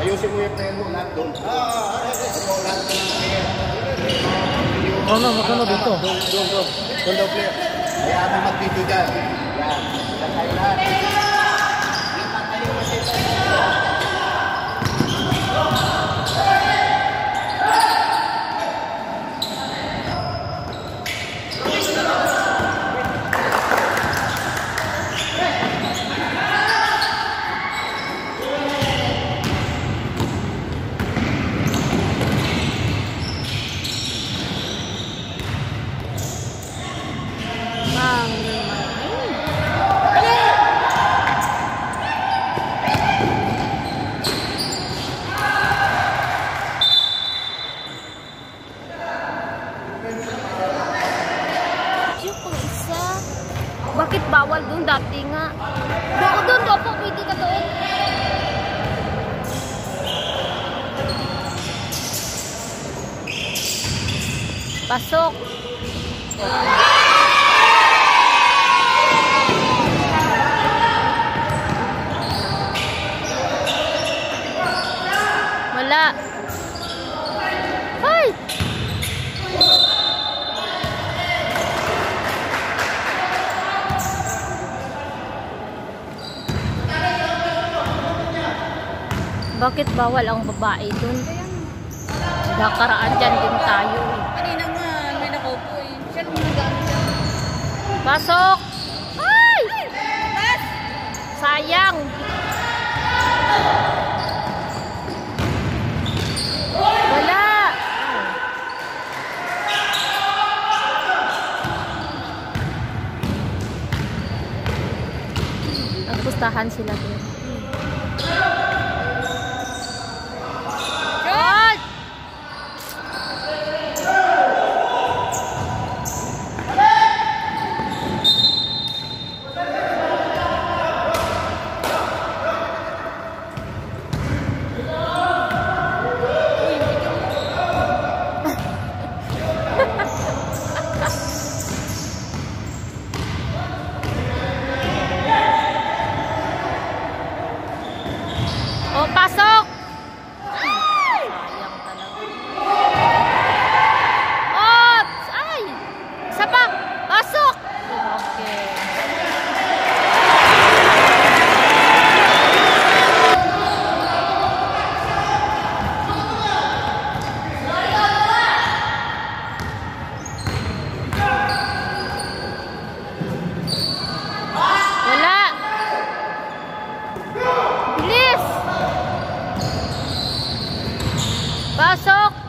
Ayusin mo yung prayer mo lahat doon. Ah, ayusin mo lahat ng prayer. Ano, magkano dito? Doon, doon, doon. Doon daw prayer. Kaya mo mag-video dyan. Yan. Yan tayo lahat. Yan tayo kasi. Mang. Yung isa. Bakit bawal doon dati nga? Doon doon, doon po, pwede ka doon. Pasok. Wala. Ay! Bakit bawal ang babae dun? Nakaraan dyan din tayo eh. Kanina nga, may nakaupo eh. Siya nung nag-ano siya. Pasok! Ay! Sayang! Wala! Nagpustahan sila doon. Pasok!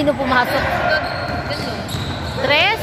Sino pumasok? Tres?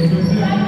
Yeah.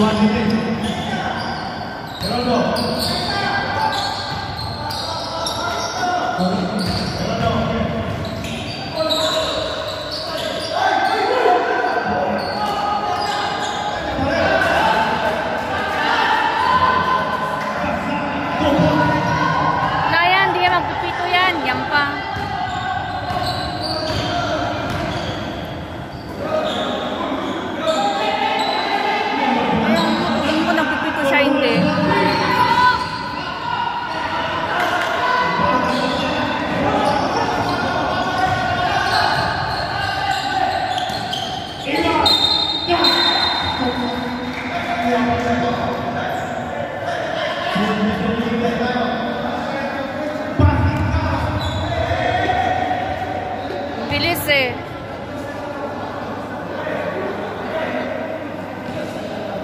O argentino. eh.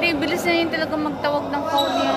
Bibilis na yun talaga magtawag ng call niya.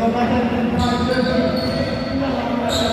Thank you.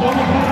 Don't